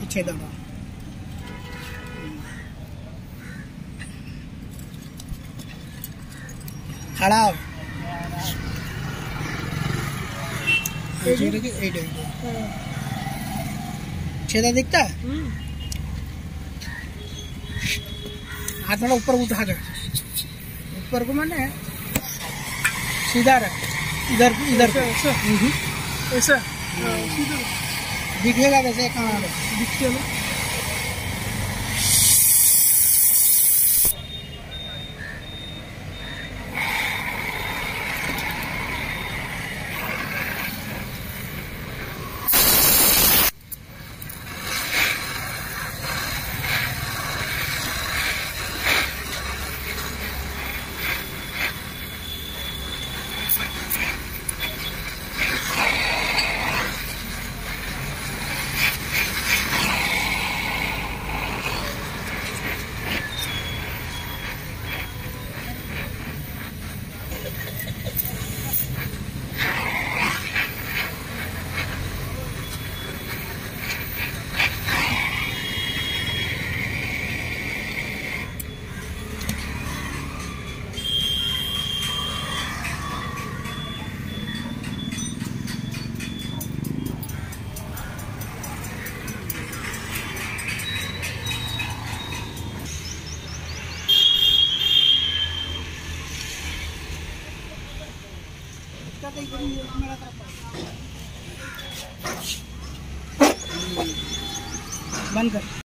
पीछे दौड़ो खड़ा छेदा दिखता है। हाथ थोड़ा ऊपर उठा कर ऊपर को मैंने सीधा रख इधर इधर। ऐसा ऐसा। दिखेगा वैसे कहाँ दिखते बंद कर।